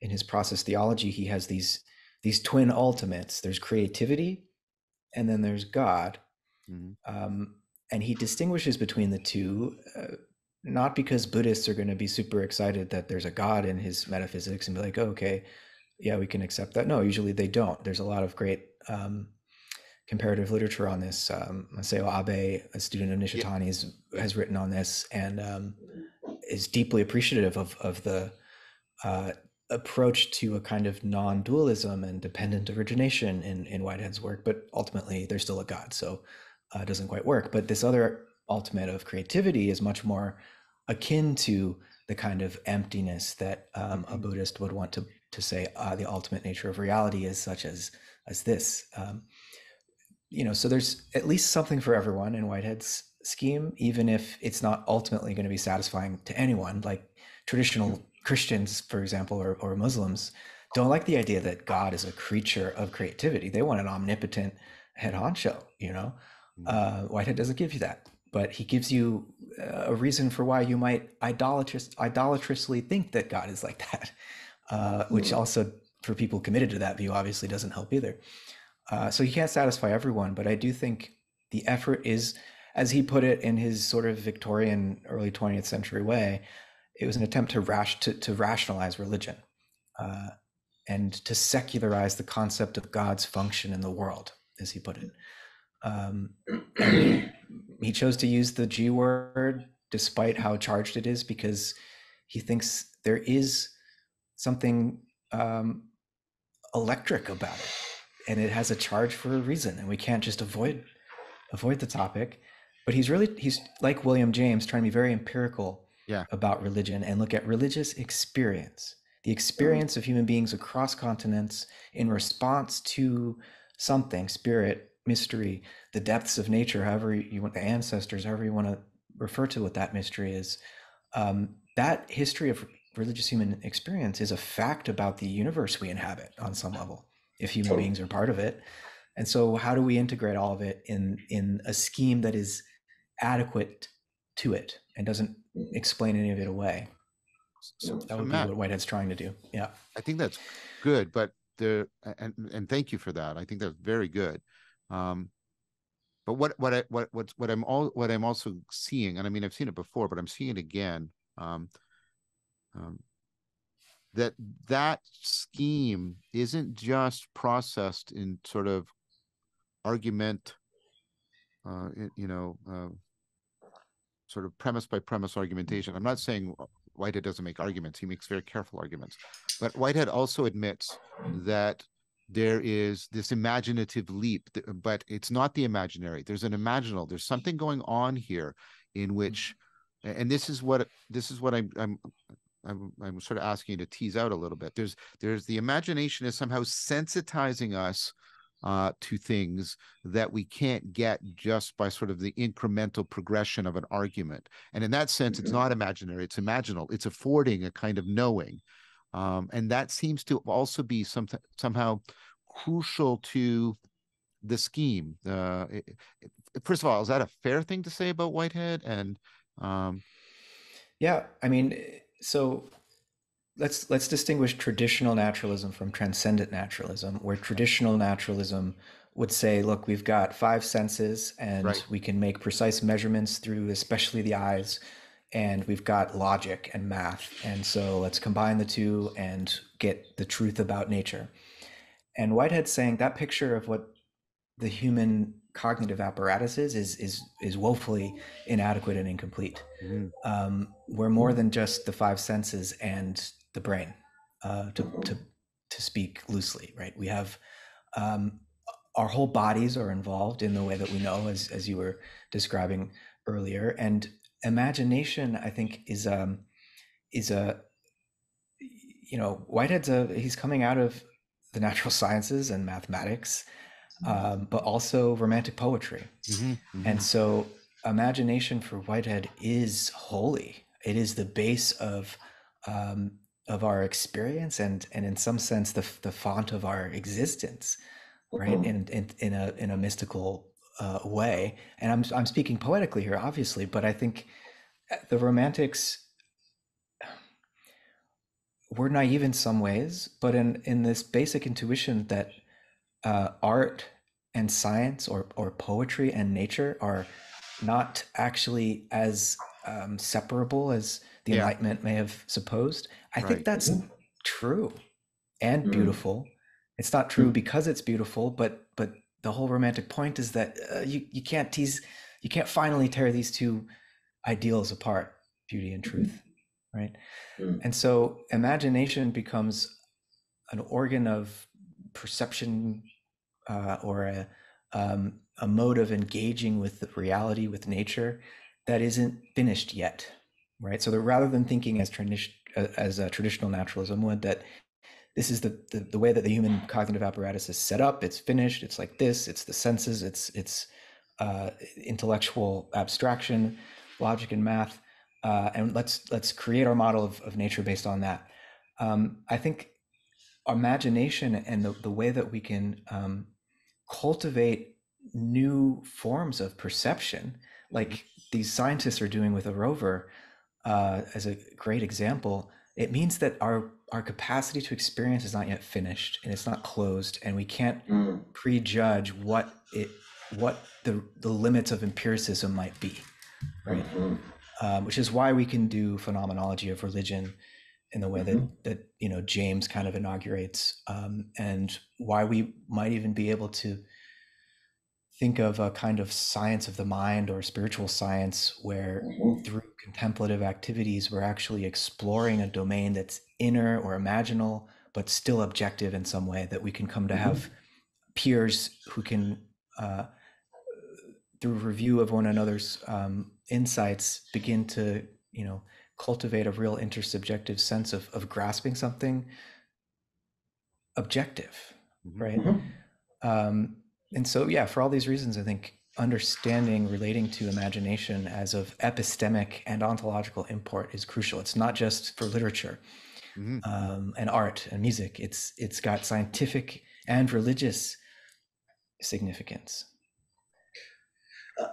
in his process theology, he has these these twin ultimates. There's creativity, and then there's God. Mm-hmm. Um, and he distinguishes between the two, uh, not because Buddhists are going to be super excited that there's a God in his metaphysics and be like, oh, okay, yeah, we can accept that. No, usually they don't. There's a lot of great um, comparative literature on this. Um, Masao Abe, a student of Nishitani's, yeah. has written on this and um, is deeply appreciative of of the uh, approach to a kind of non-dualism and dependent origination in in Whitehead's work. But ultimately, there's still a God, so uh, doesn't quite work. But this other ultimate of creativity is much more akin to the kind of emptiness that um, a mm-hmm. Buddhist would want to to say uh, the ultimate nature of reality is such as as this. Um, you know, so there's at least something for everyone in Whitehead's scheme, even if it's not ultimately going to be satisfying to anyone. Like traditional mm-hmm. Christians, for example, or, or Muslims, don't like the idea that God is a creature of creativity. They want an omnipotent head honcho, you know. Mm. Uh, Whitehead doesn't give you that, but he gives you a reason for why you might idolatrous, idolatrously think that God is like that, uh, which mm. also, for people committed to that view, obviously doesn't help either. Uh, so you can't satisfy everyone, but I do think the effort is, as he put it in his sort of Victorian early 20th century way, it was an attempt to, rash, to, to rationalize religion uh, and to secularize the concept of God's function in the world, as he put it. Um, he chose to use the G word despite how charged it is because he thinks there is something um, electric about it and it has a charge for a reason and we can't just avoid avoid the topic but he's really he's like william james trying to be very empirical yeah. about religion and look at religious experience the experience of human beings across continents in response to something spirit mystery, the depths of nature, however you want the ancestors, however you want to refer to what that mystery is. Um, that history of religious human experience is a fact about the universe we inhabit on some level, if human totally. beings are part of it. And so, how do we integrate all of it in in a scheme that is adequate to it and doesn't explain any of it away? So that would Matt, be what Whitehead's trying to do. Yeah, I think that's good, but the and and thank you for that. I think that's very good. Um, but what what I what what what I'm all what I'm also seeing, and I mean I've seen it before, but I'm seeing it again. Um, um, that that scheme isn't just processed in sort of argument, uh, you know, uh, sort of premise by premise mm-hmm. argumentation. I'm not saying uh, Whitehead doesn't make arguments; he makes very careful arguments. But Whitehead also admits that there is this imaginative leap but it's not the imaginary. There's an imaginal. There's something going on here in which mm-hmm. and this is what this is what i'm i'm I'm, I'm sort of asking you to tease out a little bit. There's there's the imagination is somehow sensitizing us uh, to things that we can't get just by sort of the incremental progression of an argument. And in that sense, it's mm-hmm. not imaginary, it's imaginal. It's affording a kind of knowing. Um, and that seems to also be some, somehow crucial to the scheme. Uh, it, it, first of all, is that a fair thing to say about Whitehead? And um... yeah, I mean, so let's let's distinguish traditional naturalism from transcendent naturalism, where traditional naturalism would say, look, we've got five senses and right. we can make precise measurements through especially the eyes and we've got logic and math. And so let's combine the two and get the truth about nature. And Whitehead's saying that picture of what the human cognitive apparatus is is is, is woefully inadequate and incomplete. Mm-hmm. Um, we're more than just the five senses and the brain, uh, to, to, to speak loosely, right? We have um, our whole bodies are involved in the way that we know, as, as you were describing earlier. And imagination, I think, is um, is a you know Whitehead's a he's coming out of the natural sciences and mathematics, mm-hmm. um, but also romantic poetry, mm-hmm, mm-hmm. and so imagination for Whitehead is holy. It is the base of um, of our experience and and in some sense the the font of our existence right mm-hmm. in, in in a in a mystical uh, way and i'm i'm speaking poetically here obviously but i think uh, the romantics were naive in some ways but in in this basic intuition that uh, art and science or or poetry and nature are not actually as um, separable as the yeah. Enlightenment may have supposed. I right. think that's true and mm. beautiful. It's not true mm. because it's beautiful, but but the whole romantic point is that uh, you you can't tease, you can't finally tear these two ideals apart, beauty and mm-hmm. truth, mm. right? And so imagination becomes an organ of perception uh, or a um, a mode of engaging with reality, with nature, that isn't finished yet right? So that rather than thinking as tradition as a traditional naturalism would, that this is the, the, the way that the human cognitive apparatus is set up. It's finished. It's like this. It's the senses. It's it's uh, intellectual abstraction, logic and math, uh, and let's let's create our model of, of nature based on that. Um, I think imagination and the, the way that we can um, cultivate new forms of perception, like these scientists are doing with a rover, uh, as a great example, it means that our our capacity to experience is not yet finished and it's not closed, and we can't mm. prejudge what it what the the limits of empiricism might be, right? Mm-hmm. Um, which is why we can do phenomenology of religion in the way mm-hmm. that that you know James kind of inaugurates, um, and why we might even be able to think of a kind of science of the mind or spiritual science where mm-hmm. through contemplative activities we're actually exploring a domain that's inner or imaginal but still objective in some way that we can come to mm-hmm. have peers who can uh, through review of one another's um, insights begin to you know cultivate a real intersubjective sense of, of grasping something objective mm-hmm. right mm-hmm. um, and so yeah for all these reasons i think understanding relating to imagination as of epistemic and ontological import is crucial. It's not just for literature mm-hmm. um, and art and music. It's it's got scientific and religious significance.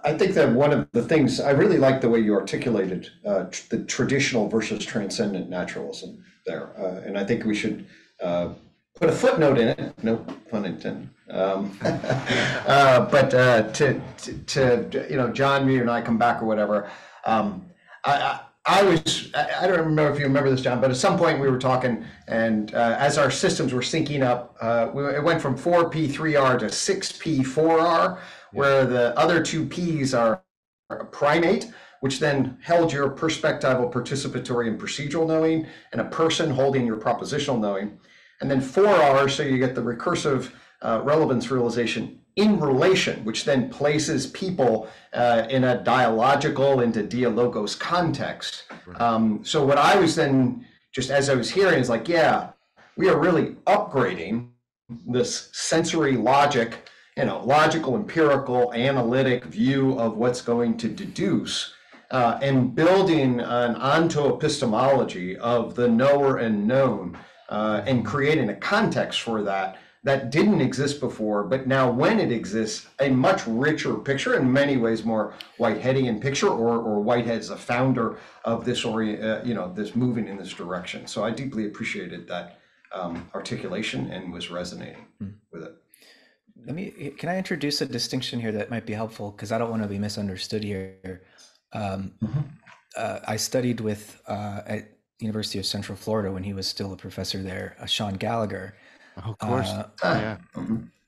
I think that one of the things I really like the way you articulated uh, tr- the traditional versus transcendent naturalism there, uh, and I think we should uh, put a footnote in it. No pun intended. Um, uh, but uh, to, to, to, you know, John, me and I come back or whatever. Um, I, I, I was, I, don't remember if you remember this, John, but at some point we were talking, and uh, as our systems were syncing up, uh, we, it went from 4P3R to 6P4R, where the other two Ps are a primate, which then held your perspectival, participatory, and procedural knowing, and a person holding your propositional knowing. And then 4R, so you get the recursive uh, relevance realization in relation, which then places people uh, in a dialogical into dialogos context. Um, so what I was then just as I was hearing is like, yeah, we are really upgrading this sensory logic, you know, logical, empirical, analytic view of what's going to deduce, uh, and building an onto epistemology of the knower and known, uh, and creating a context for that that didn't exist before, but now when it exists, a much richer picture, in many ways more Whiteheadian picture, or or Whitehead's a founder of this or uh, you know this moving in this direction. So I deeply appreciated that um, articulation and was resonating hmm. with it. Let me. Can I introduce a distinction here that might be helpful because I don't want to be misunderstood here. Um, mm-hmm. uh, I studied with uh, University of Central Florida when he was still a professor there, uh, Shaun Gallagher of course. Uh, yeah.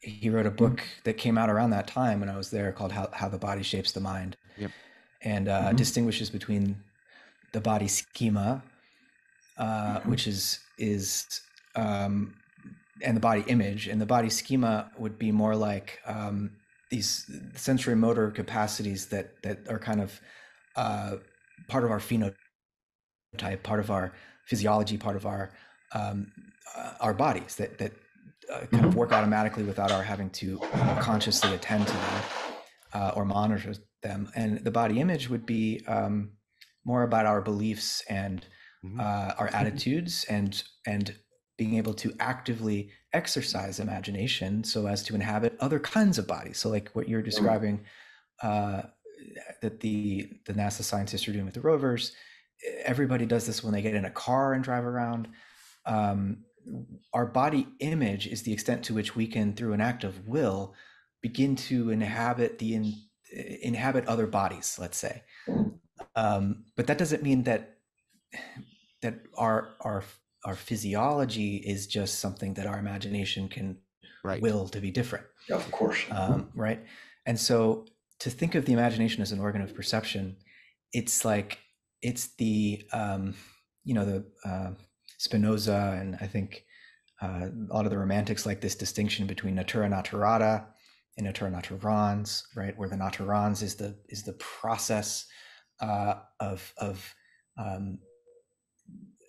He wrote a book that came out around that time when I was there called How, How the Body Shapes the Mind. Yep. And uh, mm-hmm. distinguishes between the body schema, uh, mm-hmm. which is is um, and the body image, and the body schema would be more like um, these sensory motor capacities that that are kind of uh, part of our phenotype, part of our physiology, part of our um, uh, our bodies that that uh, kind of mm-hmm. work automatically without our having to consciously attend to them uh, or monitor them. And the body image would be um, more about our beliefs and mm-hmm. uh, our mm-hmm. attitudes and and being able to actively exercise imagination so as to inhabit other kinds of bodies. So like what you're describing uh, that the the NASA scientists are doing with the rovers. Everybody does this when they get in a car and drive around. Um, our body image is the extent to which we can, through an act of will, begin to inhabit the in, inhabit other bodies. Let's say, um, but that doesn't mean that that our our our physiology is just something that our imagination can right. will to be different. Yeah, of course. Um, right, and so to think of the imagination as an organ of perception, it's like it's the um, you know the uh, Spinoza and I think uh, a lot of the romantics like this distinction between natura naturata and natura naturans, right? Where the naturans is the is the process uh, of of um,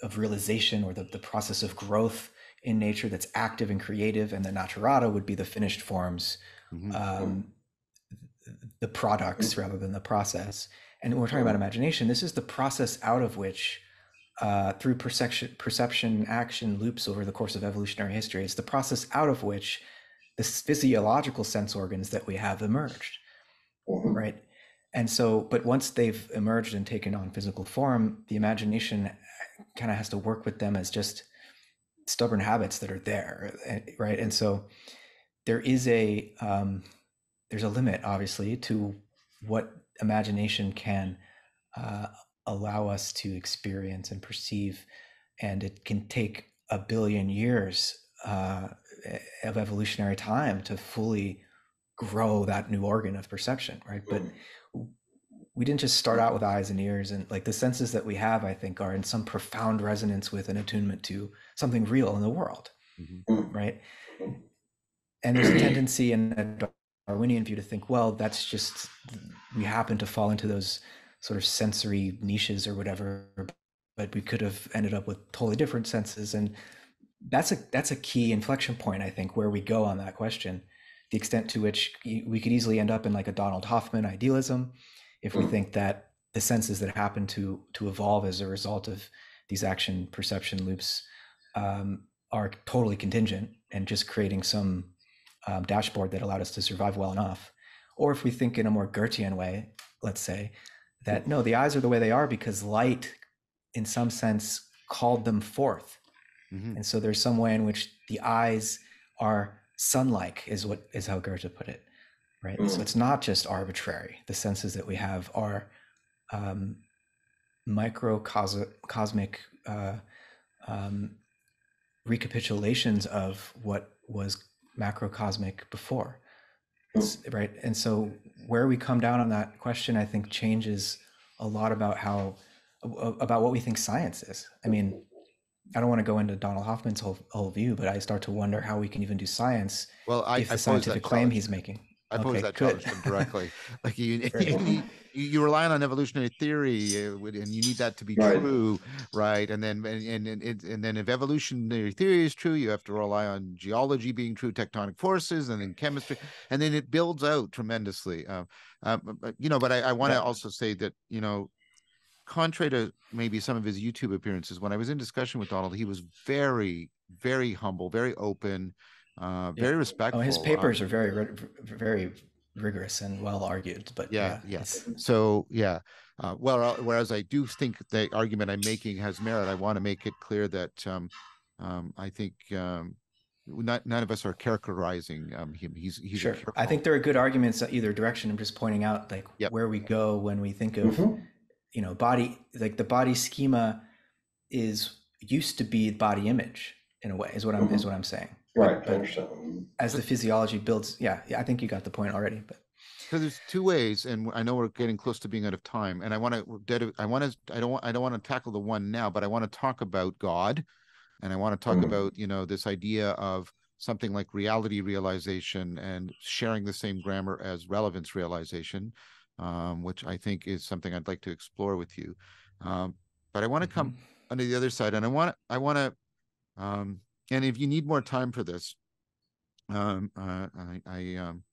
of realization or the, the process of growth in nature that's active and creative, and the naturata would be the finished forms, mm-hmm. um, the products rather than the process. And when we're talking about imagination, this is the process out of which uh, through perception, perception action loops over the course of evolutionary history. It's the process out of which the physiological sense organs that we have emerged, mm-hmm. right? And so, but once they've emerged and taken on physical form, the imagination kind of has to work with them as just stubborn habits that are there, eh, right? And so, there is a um, there's a limit, obviously, to what imagination can uh, allow us to experience and perceive. And it can take a billion years uh, of evolutionary time to fully grow that new organ of perception, right? But mm. we didn't just start out with eyes and ears, and like the senses that we have, I think, are in some profound resonance with an attunement to something real in the world, mm-hmm. Mm. right? And there's a tendency in a Darwinian view to think, well, that's just we happen to fall into those sort of sensory niches or whatever but we could have ended up with totally different senses and that's a that's a key inflection point i think where we go on that question the extent to which we could easily end up in like a donald hoffman idealism if we mm. think that the senses that happen to to evolve as a result of these action perception loops um, are totally contingent and just creating some um, dashboard that allowed us to survive well enough or if we think in a more goethean way let's say that no, the eyes are the way they are because light, in some sense, called them forth. Mm-hmm. And so there's some way in which the eyes are sun-like, is what is how Goethe put it, right? Mm-hmm. So it's not just arbitrary. The senses that we have are um, microcosmic uh, um, recapitulations of what was macrocosmic before. Hmm. Right? And so where we come down on that question i think changes a lot about how about what we think science is. I mean i don't want to go into donald hoffman's whole, whole view but i start to wonder how we can even do science well I, if the I scientific claim he's making. I pose Okay, that good. challenge directly. Like you, you, need- you, you rely on evolutionary theory, uh, and you need that to be Right. true, right? And then, and and and, and then, if evolutionary theory is true, you have to rely on geology being true, tectonic forces, and then chemistry, and then it builds out tremendously. Uh, you know, but I, I want to Yeah. also say that you know, contrary to maybe some of his YouTube appearances, when I was in discussion with Donald, he was very, very humble, very open, uh, Yeah. very respectful. Oh, his um, papers are very, very rigorous and well argued. But Yeah, yeah, yeah. So yeah, uh, well, uh, whereas I do think the argument I'm making has merit, I want to make it clear that um, um, I think um, not none of us are characterizing um, him. He's he's a sure. I think there are good arguments either direction. I'm just pointing out like Yep. where we go when we think of Mhm. you know body like the body schema is used to be body image in a way is what I'm is what I'm saying. Right, I but- understand. As the physiology builds, yeah, yeah, I think you got the point already. But So there's two ways, and I know we're getting close to being out of time. And I want to, I want to, I don't want, I don't want to tackle the one now, but I want to talk about God, and I want to talk Mhm. about, you know, this idea of something like reality realization and sharing the same grammar as relevance realization, um, which I think is something I'd like to explore with you. Um, but I want to come Mhm. onto the other side, and I want, to, I want to, um, and if you need more time for this, um, uh, I, I, um,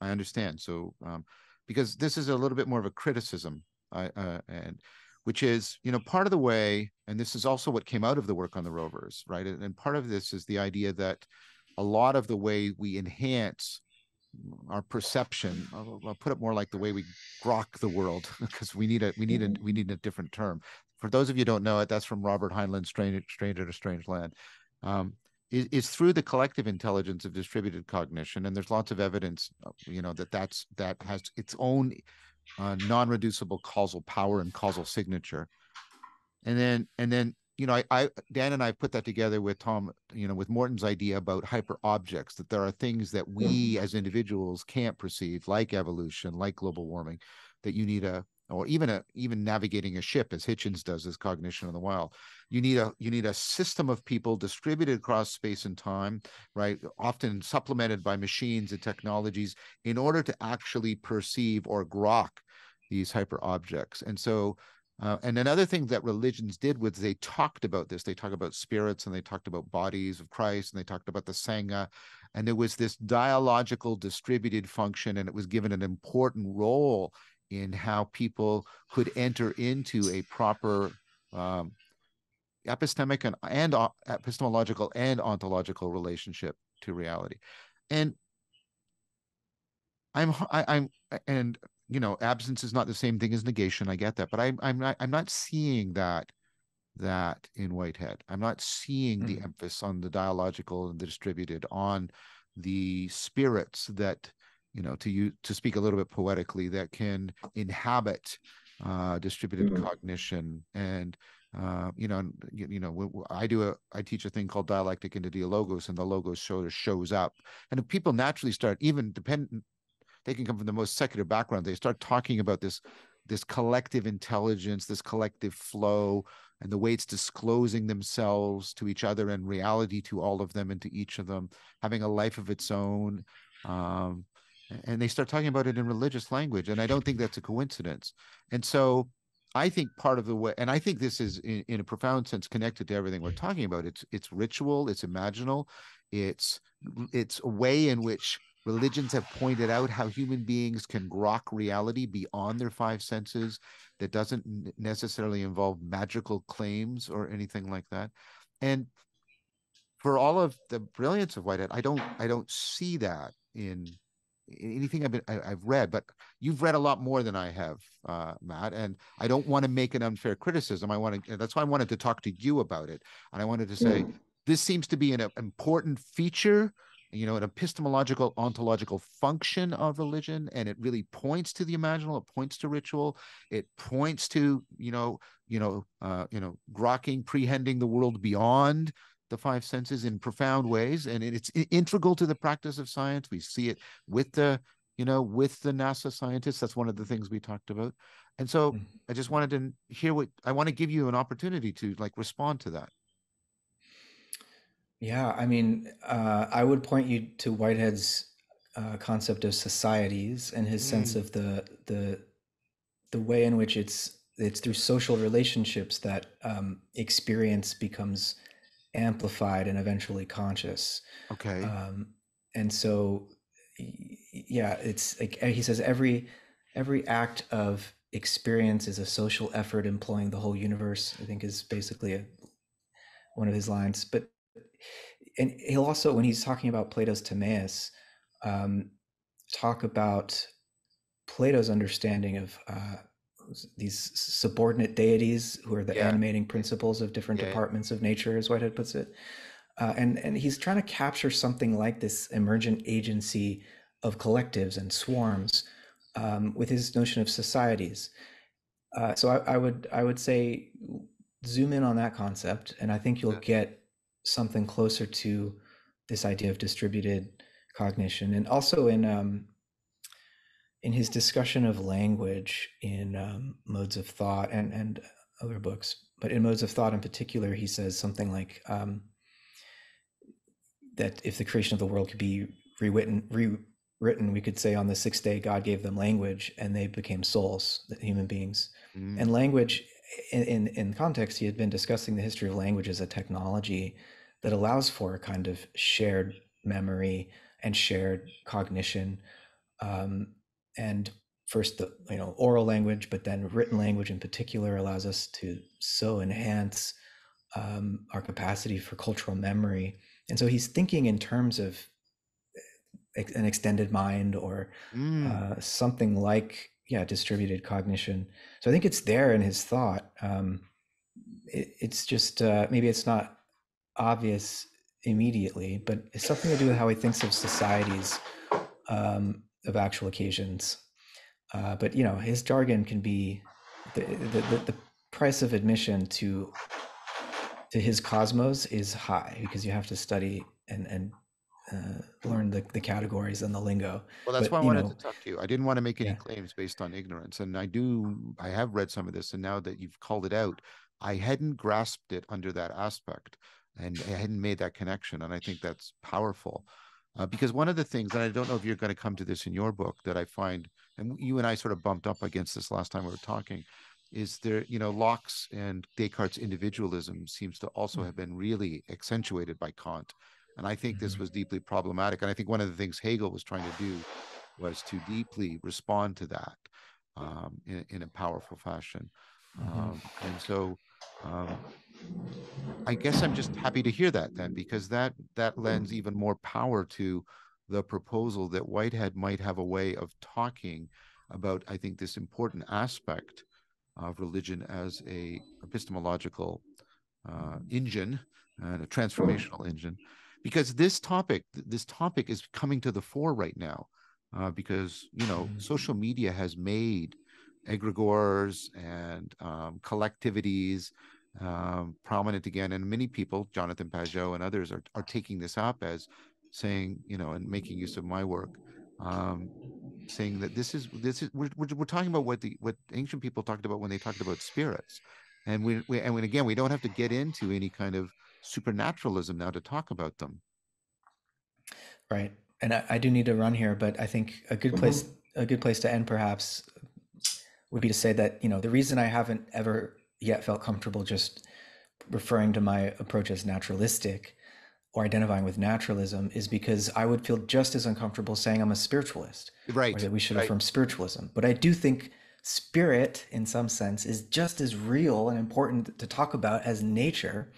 I understand. So, um, because this is a little bit more of a criticism, I, uh, and which is, you know, part of the way, and this is also what came out of the work on the rovers, right? And, and part of this is the idea that a lot of the way we enhance our perception, I'll, I'll put it more like the way we grok the world, because we need a, we need a, we need a different term. For those of you who don't know it, that's from Robert Heinlein's Stranger, Stranger to Strange Land. Um, is, is through the collective intelligence of distributed cognition and there's lots of evidence uh, you know that that's that has its own uh, non-reducible causal power and causal signature. And then and then you know I, I dan and i put that together with tom you know with morton's idea about hyper objects that there are things that we as individuals can't perceive like evolution like global warming that you need a or even a even navigating a ship as hutchins does as cognition in the wild. You need a you need a system of people distributed across space and time right? Often supplemented by machines and technologies in order to actually perceive or grok these hyper objects. And so uh, and another thing that religions did was they talked about this. They talked about spirits and they talked about bodies of christ and they talked about the sangha. And there was this dialogical distributed function and it was given an important role in how people could enter into a proper um, epistemic and, and uh, epistemological and ontological relationship to reality and i'm I, i'm and you know absence is not the same thing as negation i get that but i'm i'm not i'm not seeing that that in whitehead i'm not seeing the Mhm. emphasis on the dialogical and the distributed on the spirits that you know to you to speak a little bit poetically that can inhabit uh distributed Mhm. cognition and uh, you know, you, you know, i do a, I teach a thing called dialectic into dialogos, and the logos sort of shows up, and if people naturally start, even dependent, they can come from the most secular background, they start talking about this, this collective intelligence, this collective flow, and the way it's disclosing themselves to each other and reality to all of them and to each of them, having a life of its own, um, and they start talking about it in religious language, and I don't think that's a coincidence, and so I think part of the way, and I think this is in, in a profound sense connected to everything we're talking about. It's it's ritual, it's imaginal, it's it's a way in which religions have pointed out how human beings can grok reality beyond their five senses. That doesn't necessarily involve magical claims or anything like that. And for all of the brilliance of Whitehead, I don't I don't see that in in anything I've been I, I've read, but you've read a lot more than I have, uh, Matt, and I don't want to make an unfair criticism. I want to that's why I wanted to talk to you about it, and I wanted to say Mhm. this seems to be an uh, important feature, you know, an epistemological ontological function of religion, and it really points to the imaginal. It points to ritual. It points to you know you know uh, you know grokking, prehending the world beyond the five senses in profound ways and it's integral to the practice of science we see it with the you know with the nasa scientists that's one of the things we talked about and so Mhm. i just wanted to hear what i want to give you an opportunity to like respond to that Yeah, I mean, uh, I would point you to Whitehead's uh, concept of societies and his mm. sense of the the the way in which it's it's through social relationships that um, experience becomes amplified and eventually conscious. Okay. Um, and so, yeah, it's like he says every every act of experience is a social effort employing the whole universe. I think is basically a, one of his lines. But and he'll also when he's talking about Plato's Timaeus, um, talk about Plato's understanding of uh, these subordinate deities who are the yeah. animating principles of different yeah. departments of nature, as Whitehead puts it. Uh, and and he's trying to capture something like this emergent agency of collectives and swarms um, with his notion of societies. Uh, so I, I, would I would say zoom in on that concept, and I think you'll get something closer to this idea of distributed cognition, and also in um, in his discussion of language in um, modes of thought and and other books, but in modes of thought in particular, he says something like um, that if the creation of the world could be rewritten, rewritten, we could say on the sixth day God gave them language and they became souls, human beings. Mm. And language, in, in in context, he had been discussing the history of language as a technology that allows for a kind of shared memory and shared cognition. Um, and first the you know oral language but then written language in particular allows us to so enhance um, our capacity for cultural memory. And so he's thinking in terms of eh, an extended mind or mm. uh, something like yeah distributed cognition. So i think it's there in his thought. Um, it, it's just uh, maybe it's not obvious immediately but it's something to do with how he thinks of societies. Um, of actual occasions. Uh, but you know, his jargon can be the, the, the, the price of admission to to his cosmos is high because you have to study and and uh, learn the, the categories and the lingo. Well, that's but, why I wanted know, to talk to you. I didn't want to make any yeah. claims based on ignorance, and I do. I have read some of this, and now that you've called it out, I hadn't grasped it under that aspect, and I hadn't made that connection, and I think that's powerful. Uh, because one of the things, and I don't know if you're going to come to this in your book, that I find, and you and I sort of bumped up against this last time we were talking, is there, you know, Locke's and Descartes' individualism seems to also mm. have been really accentuated by Kant. And I think this mm-hmm. was deeply problematic. And I think one of the things Hegel was trying to do was to deeply respond to that um, in, in, a powerful fashion. Mm-hmm. Um, and so, um, I guess I'm just happy to hear that then, because that that lends even more power to the proposal that Whitehead might have a way of talking about, I think, this important aspect of religion as a epistemological uh, engine and a transformational engine, because this topic this topic is coming to the fore right now, uh, because you know mm-hmm. social media has made egregores and um, collectivities um, prominent again, and many people, Jonathan Pageau and others, are are taking this up as saying, you know, and making use of my work, um, saying that this is this is we're, we're, we're talking about what the what ancient people talked about when they talked about spirits, and we, we and when, again we don't have to get into any kind of supernaturalism now to talk about them. Right, and I, I do need to run here, but I think a good place mm-hmm. a good place to end perhaps would be to say that you know the reason I haven't ever yet felt comfortable just referring to my approach as naturalistic or identifying with naturalism is because I would feel just as uncomfortable saying I'm a spiritualist. Right. Or that we should right. affirm spiritualism. But I do think spirit, in some sense, is just as real and important to talk about as nature.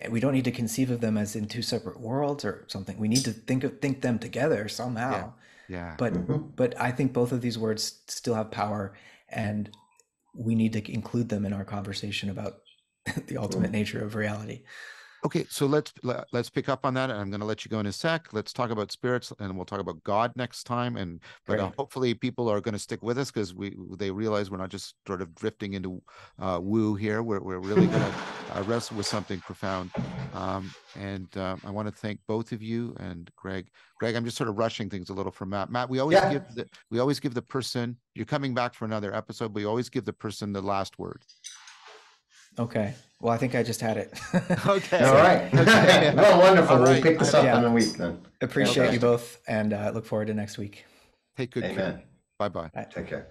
And we don't need to conceive of them as in two separate worlds or something. We need to think of think them together somehow. Yeah. yeah. But mm-hmm. but I think both of these words still have power and we need to include them in our conversation about the ultimate nature of reality. Okay, so let's let's pick up on that. And I'm going to let you go in a sec. Let's talk about spirits, and we'll talk about God next time. And but uh, hopefully, people are going to stick with us because we they realize we're not just sort of drifting into uh, woo here. We're we're really going to uh, wrestle with something profound. Um, and uh, I want to thank both of you and Gregg. Gregg, I'm just sort of rushing things a little for Matt. Matt, we always yeah. give the we always give the person. You're coming back for another episode. We always give the person the last word. Okay. Well, I think I just had it. Okay. All right. Okay. well, wonderful. All We'll pick this up Yeah. in a week then. Appreciate you both and uh, look forward to next week. Take good care. Amen. Bye bye. Take care.